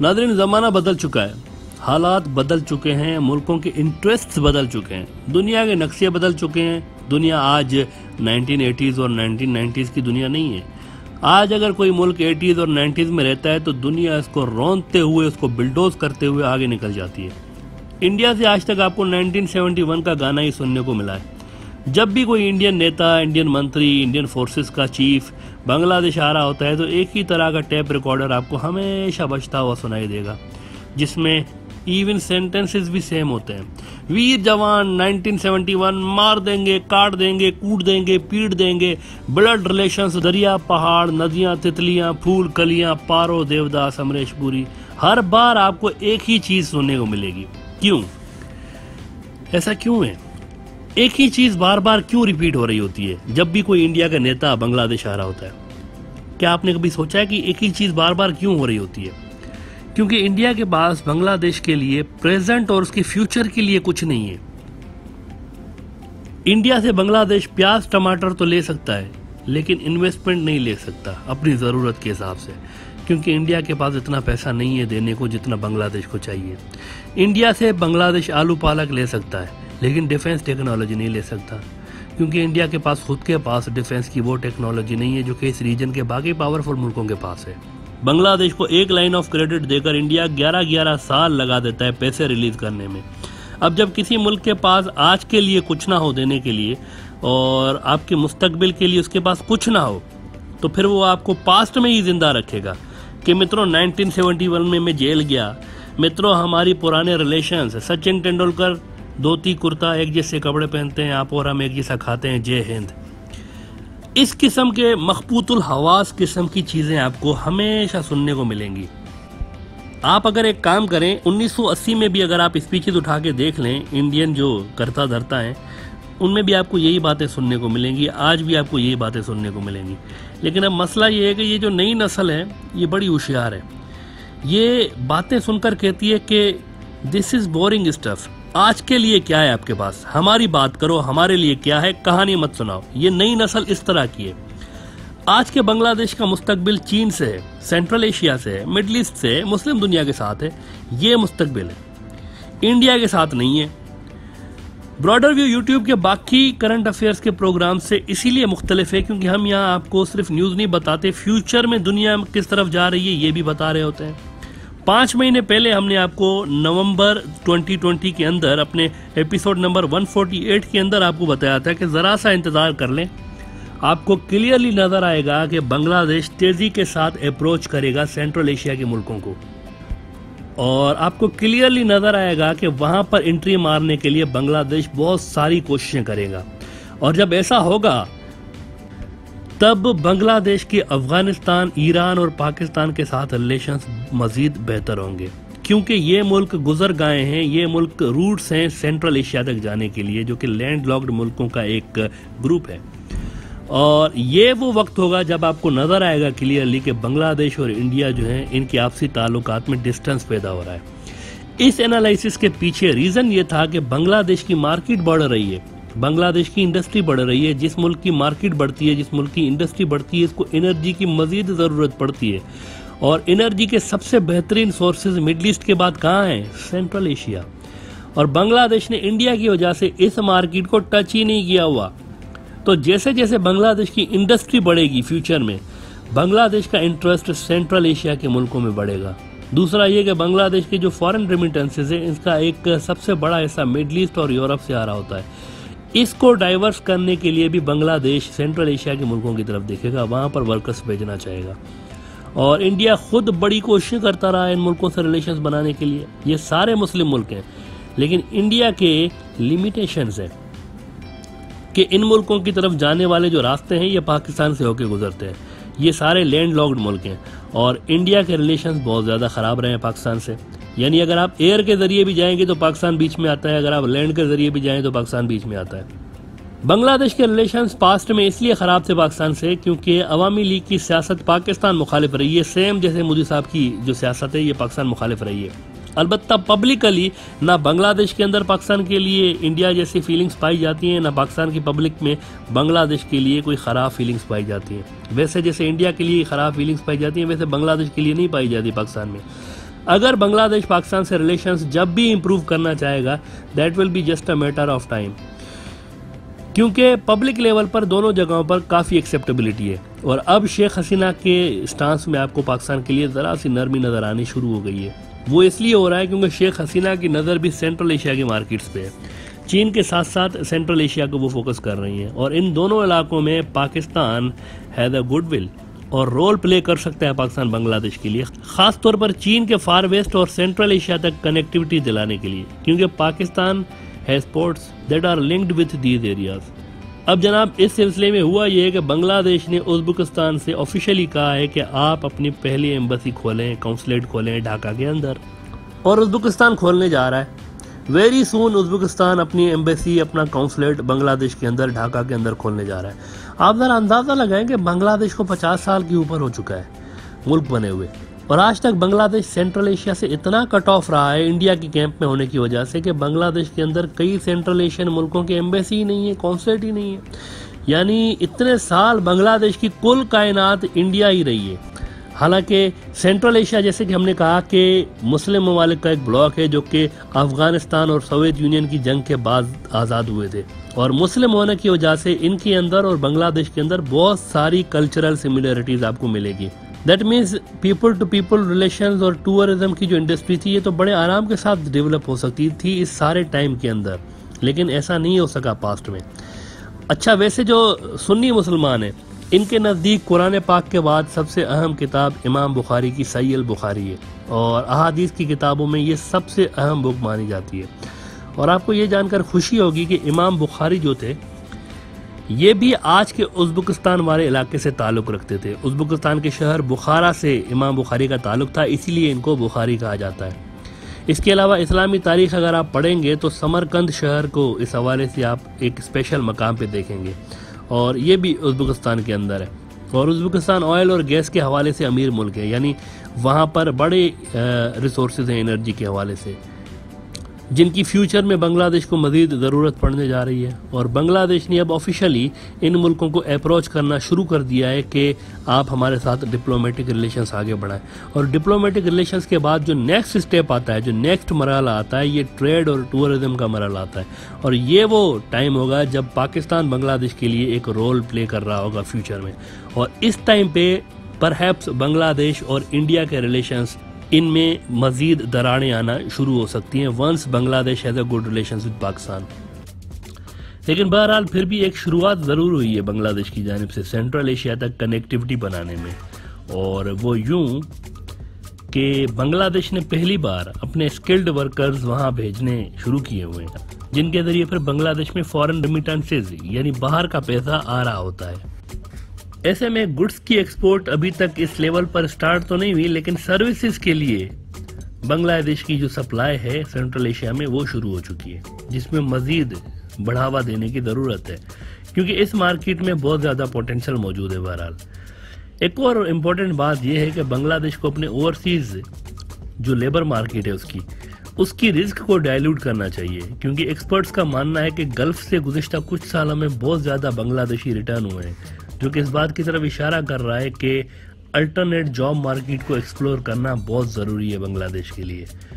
Nadreen, ज़माना बदल चुका है। हालात बदल चुके हैं, मुल्कों के इंटरेस्ट बदल चुके हैं, दुनिया के नक्शे बदल चुके हैं। दुनिया आज 1980s और 1990s की दुनिया नहीं है। आज अगर कोई मुल्क 80s और 90s में रहता है तो दुनिया इसको रौनते हुए, उसको बिल्डोज करते हुए आगे निकल जाती है। इंडिया से आज तक आपको 1971 का गाना ही सुनने को मिला है। जब भी कोई इंडियन नेता इंडियन मंत्री इंडियन फोर्सेस का चीफ बांग्लादेश आ रहा होता है तो एक ही तरह का टैप रिकॉर्डर आपको हमेशा बजता हुआ सुनाई देगा, जिसमें इवन सेंटेंसेस भी सेम होते हैं। वीर जवान 1971 मार देंगे, काट देंगे, कूट देंगे, पीट देंगे। ब्लड रिलेशंस दरिया, पहाड़, नदियाँ, तितलियाँ, फूल, कलियाँ, पारो, देवदास, अमरेश पुरी, हर बार आपको एक ही चीज़ सुनने को मिलेगी। क्यों? ऐसा क्यों है? एक ही चीज़ बार बार क्यों रिपीट हो रही होती है? जब भी कोई इंडिया का नेता बांग्लादेश आ रहा होता है। क्या आपने कभी सोचा है कि एक ही चीज़ बार बार क्यों हो रही होती है? क्योंकि इंडिया के पास बांग्लादेश के लिए प्रेजेंट और उसके फ्यूचर के लिए कुछ नहीं है। इंडिया से बांग्लादेश प्याज, टमाटर तो ले सकता है, लेकिन इन्वेस्टमेंट नहीं ले सकता, अपनी ज़रूरत के हिसाब से। क्योंकि इंडिया के पास इतना पैसा नहीं है देने को जितना बांग्लादेश को चाहिए। इंडिया से बांग्लादेश आलू पालक ले सकता है लेकिन डिफेंस टेक्नोलॉजी नहीं ले सकता। क्योंकि इंडिया के पास, खुद के पास डिफेंस की वो टेक्नोलॉजी नहीं है जो कि इस रीजन के बाकी पावरफुल मुल्कों के पास है। बांग्लादेश को एक लाइन ऑफ़ क्रेडिट देकर इंडिया 11-11 साल लगा देता है पैसे रिलीज़ करने में। अब जब किसी मुल्क के पास आज के लिए कुछ ना हो देने के लिए और आपके मुस्तकबिल के लिए उसके पास कुछ ना हो तो फिर वो आपको पास्ट में ही ज़िंदा रखेगा। कि मित्रों 1971 में मैं जेल गया। मित्रों, हमारी पुराने रिलेशंस सचिन तेंदुलकर धोती, कुर्ता एक जैसे कपड़े पहनते हैं, आप और हम एक जैसा खाते हैं। जय हिंद। इस किस्म के मखबूतुल हवास किस्म की चीज़ें आपको हमेशा सुनने को मिलेंगी। आप अगर एक काम करें 1980 में भी अगर आप स्पीचेज उठा के देख लें, इंडियन जो करता धरता है, उनमें भी आपको यही बातें सुनने को मिलेंगी, आज भी आपको यही बातें सुनने को मिलेंगी। लेकिन अब मसला ये है कि ये जो नई नस्ल है, ये बड़ी होशियार है। ये बातें सुनकर कहती है कि दिस इज़ बोरिंग स्टफ़ आज के लिए क्या है आपके पास? हमारी बात करो, हमारे लिए क्या है? कहानी मत सुनाओ। ये नई नस्ल इस तरह की है। आज के बांग्लादेश का मुस्तकबिल चीन से है, सेंट्रल एशिया से है, मिडल ईस्ट से है, मुस्लिम दुनिया के साथ है। ये मुस्तकबिल है। इंडिया के साथ नहीं है। ब्रॉडर व्यू यूट्यूब के बाकी करंट अफेयर्स के प्रोग्राम से इसीलिए मुख्तलिफ़ है क्योंकि हम यहाँ आपको सिर्फ़ न्यूज़ नहीं बताते, फ्यूचर में दुनिया किस तरफ़ जा रही है, ये भी बता रहे होते हैं। पाँच महीने पहले हमने आपको नवंबर 2020 के अंदर अपने एपिसोड नंबर 148 के अंदर आपको बताया था कि ज़रा सा इंतज़ार कर लें। आपको क्लियरली नज़र आएगा कि बांग्लादेश तेज़ी के साथ अप्रोच करेगा सेंट्रल एशिया के मुल्कों को। और आपको क्लियरली नज़र आएगा कि वहाँ पर एंट्री मारने के लिए बांग्लादेश बहुत सारी कोशिशें करेगा। और जब ऐसा होगा तब बांग्लादेश के अफ़गानिस्तान, ईरान और पाकिस्तान के साथ रिलेशंस मजीद बेहतर होंगे। क्योंकि ये मुल्क गुजर गए हैं, ये मुल्क रूट्स हैं सेंट्रल एशिया तक जाने के लिए, जो कि लैंड लॉक्ड मुल्कों का एक ग्रुप है। और ये वो वक्त होगा जब आपको नज़र आएगा क्लियरली कि बांग्लादेश और इंडिया जो है, इनके आपसी ताल्लुक में डिस्टेंस पैदा हो रहा है। इस एनालिसिस के पीछे रीज़न ये था कि बांग्लादेश की मार्केट बढ़ रही है। बांग्लादेश की इंडस्ट्री बढ़ रही है, जिस मुल्क की मार्केट बढ़ती है, जिस मुल्क की इंडस्ट्री बढ़ती है, इसको एनर्जी की मजीद ज़रूरत पड़ती है। और एनर्जी के सबसे बेहतरीन सोर्सेज मिडल ईस्ट के बाद कहाँ हैं? Central Asia. और बांग्लादेश ने इंडिया की वजह से इस मार्केट को टच ही नहीं किया हुआ। तो जैसे जैसे बांग्लादेश की इंडस्ट्री बढ़ेगी फ्यूचर में, बांग्लादेश का इंटरेस्ट सेंट्रल एशिया के मुल्कों में बढ़ेगा। दूसरा ये कि बांग्लादेश के जो फॉरेन रेमिटेंसेज है, इसका एक सबसे बड़ा हिस्सा मिडल ईस्ट और यूरोप से आ रहा होता है। इसको डाइवर्स करने के लिए भी बांग्लादेश सेंट्रल एशिया के मुल्कों की तरफ़ देखेगा, वहाँ पर वर्कर्स भेजना चाहेगा। और इंडिया खुद बड़ी कोशिश करता रहा इन मुल्कों से रिलेशंस बनाने के लिए। ये सारे मुस्लिम मुल्क हैं। लेकिन इंडिया के लिमिटेशंस हैं कि इन मुल्कों की तरफ़ जाने वाले जो रास्ते हैं, ये पाकिस्तान से होकर गुजरते हैं। ये सारे लैंड लॉक्ड मुल्क हैं। और इंडिया के रिलेशंस बहुत ज़्यादा ख़राब रहे हैं पाकिस्तान से। यानी अगर आप एयर के ज़रिए भी जाएँगे तो पाकिस्तान बीच में आता है, अगर आप लैंड के ज़रिए भी जाएँ तो पाकिस्तान बीच में आता है। बांग्लादेश के रिलेशंस पास्ट में इसलिए ख़राब थे पाकिस्तान से क्योंकि अवामी लीग की सियासत पाकिस्तान मुखालिफ रही है। सेम जैसे मोदी साहब की जो सियासत है, ये पाकिस्तान मुखालिफ रही है। अलबत् पब्लिकली ना बांग्लादेश के अंदर पाकिस्तान के लिए इंडिया जैसी फीलिंग्स पाई जाती हैं, ना पाकिस्तान की पब्लिक में बांग्लादेश के लिए कोई ख़राब फीलिंग्स पाई जाती हैं। वैसे जैसे इंडिया के लिए ख़राब फीलिंग्स पाई जाती हैं, वैसे बांग्लादेश के लिए नहीं पाई जाती पाकिस्तान में। अगर बांग्लादेश पाकिस्तान से रिलेशंस जब भी इंप्रूव करना चाहेगा that will be just a matter of time क्योंकि पब्लिक लेवल पर दोनों जगहों पर काफ़ी एक्सेप्टेबिलिटी है। और अब शेख हसीना के स्टांस में आपको पाकिस्तान के लिए ज़रा सी नरमी नज़र आनी शुरू हो गई है। वो इसलिए हो रहा है क्योंकि शेख हसीना की नज़र भी सेंट्रल एशिया की मार्केट्स पे है। चीन के साथ साथ सेंट्रल एशिया को वो फोकस कर रही हैं। और इन दोनों इलाकों में पाकिस्तान हैज़ अ गुडविल और रोल प्ले कर सकता है पाकिस्तान बांग्लादेश के लिए खास तौर पर चीन के फार वेस्ट और सेंट्रल एशिया तक कनेक्टिविटी दिलाने के लिए, क्योंकि पाकिस्तान है ports that are linked with these areas अब जनाब, इस सिलसिले में हुआ यह है कि बांग्लादेश ने उज्बेकिस्तान से ऑफिशियली कहा है कि आप अपनी पहली एम्बेसी खोलें काउंसलेट खोलें ढाका के अंदर, और उज्बेकिस्तान खोलने जा रहा है। वेरी सुन उज्बेकिस्तान अपनी एम्बेसी अपना काउंसलेट बांग्लादेश के अंदर, ढाका के अंदर खोलने जा रहा है। आप ज़रा अंदाज़ा लगाएँ कि बांग्लादेश को 50 साल के ऊपर हो चुका है, मुल्क बने हुए। और आज तक बांग्लादेश सेंट्रल एशिया से इतना कट ऑफ़ रहा है इंडिया के कैंप में होने की वजह से कि बांग्लादेश के अंदर कई सेंट्रल एशियन मुल्कों के एम्बेसी ही नहीं है कौंसलेट ही नहीं है। यानी इतने साल बांग्लादेश की कुल कायनात इंडिया ही रही है। हालाँकि सेंट्रल एशिया, जैसे कि हमने कहा कि मुस्लिम ममालिक का एक ब्लॉक है जो कि अफ़गानिस्तान और सोवियत यूनियन की जंग के बाद आज़ाद हुए थे। और मुस्लिम होने की वजह से इनके अंदर और बांग्लादेश के अंदर बहुत सारी कल्चरल सिमिलरिटीज आपको मिलेगी। That means people to people relation और टूरिज़्म की जो इंडस्ट्री थी, ये तो बड़े आराम के साथ डेवलप हो सकती थी इस सारे टाइम के अंदर। लेकिन ऐसा नहीं हो सका पास्ट में। अच्छा वैसे जो सुन्नी मुसलमान है इनके नज़दीक कुरान पाक के बाद सबसे अहम किताब इमाम बुखारी की सैल बुखारी है और अहादीस की किताबों में ये सबसे अहम बुक मानी जाती है। और आपको ये जानकर खुशी होगी कि इमाम बुखारी जो थे, ये भी आज के उज्बेकिस्तान वाले इलाके से ताल्लुक़ रखते थे। उज्बेकिस्तान के शहर बुखारा से इमाम बुखारी का ताल्लुक था, इसीलिए इनको बुखारी कहा जाता है। इसके अलावा इस्लामी तारीख अगर आप पढ़ेंगे तो समरकंद शहर को इस हवाले से आप एक स्पेशल मकाम पे देखेंगे। और ये भी उज्बेकिस्तान के अंदर है। और उज्बेकिस्तान ऑयल और गैस के हवाले से अमीर मुल्क है, यानी वहाँ पर बड़े रिसोर्स हैं एनर्जी के हवाले से। जिनकी फ्यूचर में बांग्लादेश को मजीद ज़रूरत पड़ने जा रही है। और बांग्लादेश ने अब ऑफिशियली इन मुल्कों को अप्रोच करना शुरू कर दिया है कि आप हमारे साथ डिप्लोमेटिक रिलेशंस आगे बढ़ाएँ। और डिप्लोमेटिक रिलेशंस के बाद जो नेक्स्ट स्टेप आता है, जो नेक्स्ट मरला आता है, ये ट्रेड और टूरिज़्म का मरला आता है। और ये वो टाइम होगा जब पाकिस्तान बांग्लादेश के लिए एक रोल प्ले कर रहा होगा फ्यूचर में। और इस टाइम पे परहैप्स बांग्लादेश और इंडिया के रिलेशंस इनमें मजीद दरारें आना शुरू हो सकती हैं once Bangladesh has a good relation with Pakistan. लेकिन बहरहाल फिर भी एक शुरुआत ज़रूर हुई है बांग्लादेश की जानब से, सेंट्रल एशिया तक कनेक्टिविटी बनाने में। और वो यूँ कि बांग्लादेश ने पहली बार अपने स्किल्ड वर्कर्स वहाँ भेजने शुरू किए हुए हैं, जिनके ज़रिए फिर बांग्लादेश में फॉरेन रिमिटेंसेज यानी बाहर का पैसा आ रहा होता है। ऐसे में गुड्स की एक्सपोर्ट अभी तक इस लेवल पर स्टार्ट तो नहीं हुई, लेकिन सर्विसेज़ के लिए बांग्लादेश की जो सप्लाई है सेंट्रल एशिया में, वो शुरू हो चुकी है, जिसमें मजीद बढ़ावा देने की ज़रूरत है, क्योंकि इस मार्केट में बहुत ज़्यादा पोटेंशियल मौजूद है बहरहाल। एक और इम्पोर्टेंट बात यह है कि बांग्लादेश को अपने ओवरसीज जो लेबर मार्केट है उसकी उसकी रिस्क को डायल्यूट करना चाहिए, क्योंकि एक्सपर्ट्स का मानना है कि गल्फ से गुजशत कुछ सालों में बहुत ज़्यादा बांग्लादेशी रिटर्न हुए हैं। जो कि इस बात की तरफ़ इशारा कर रहा है कि अल्टरनेट जॉब मार्केट को एक्सप्लोर करना बहुत ज़रूरी है बांग्लादेश के लिए।